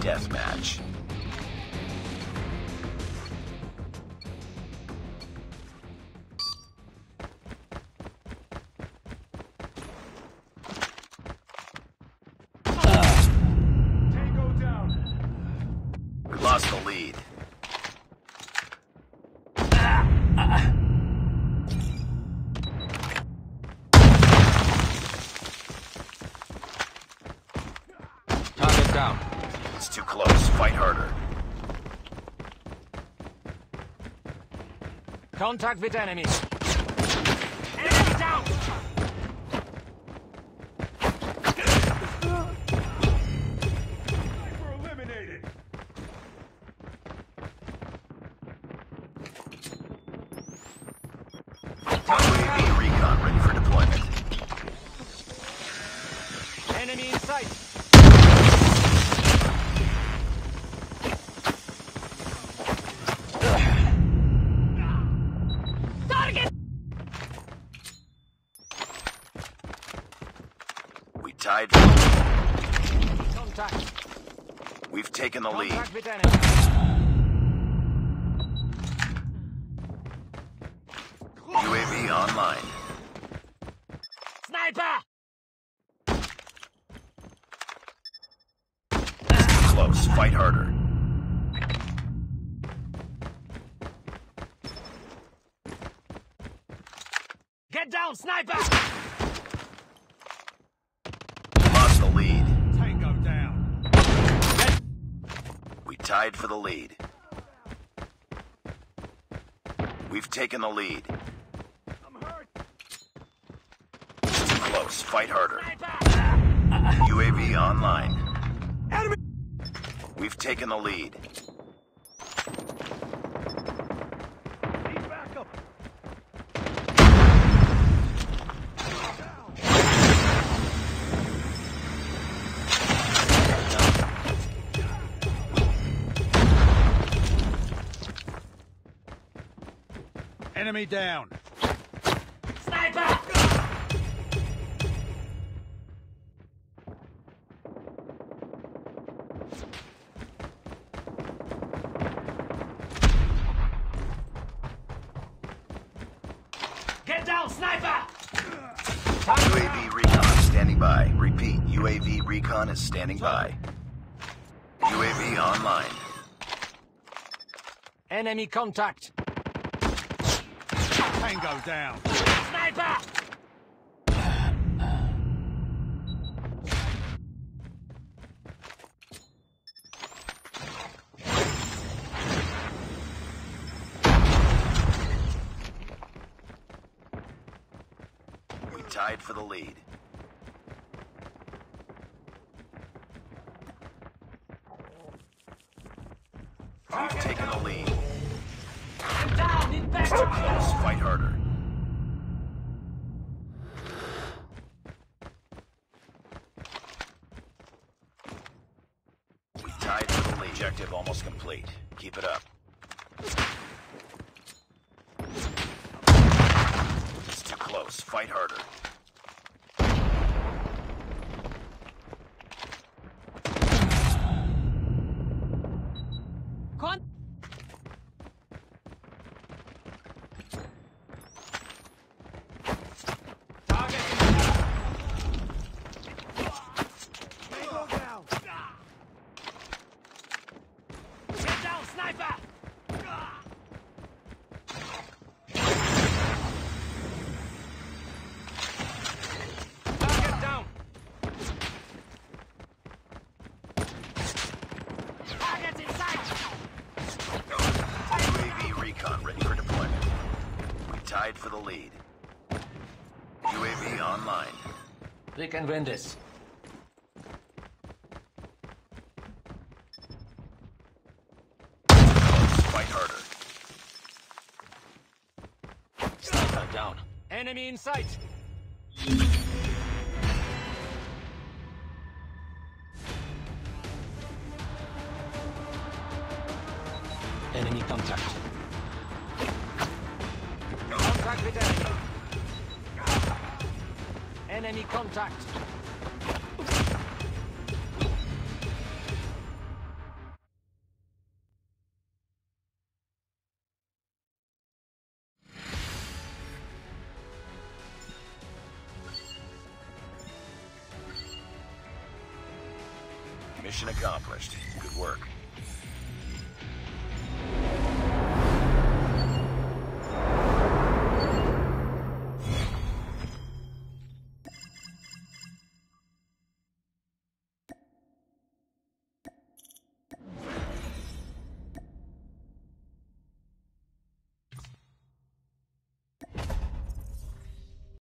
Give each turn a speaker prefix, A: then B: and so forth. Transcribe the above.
A: Deathmatch. Too close. Fight harder.
B: Contact with enemies. Enemy down!
A: For-
B: Contact.
A: We've taken the lead.
B: Contact enemy.
A: UAV online.
B: Sniper!
A: Close. Fight harder.
B: Get down, sniper!
A: Tied for the lead. We've taken the lead. It's too close. Fight harder. UAV online. We've taken the lead.
C: Enemy down.
B: Sniper! Get down, sniper!
A: UAV recon standing by. Repeat. UAV recon is standing by. UAV online.
B: Enemy contact.
C: Tango down.
B: Sniper!
A: We tied for the lead. We've taken the lead. Fight harder. We tied the. Objective almost complete. Keep it up. It's too close. Fight harder. tied for the lead. UAV online.
B: They can win this.
A: Fight harder. Stop down.
B: Enemy in sight. Enemy contact. Enemy. Enemy contact.
A: Mission accomplished. Good work.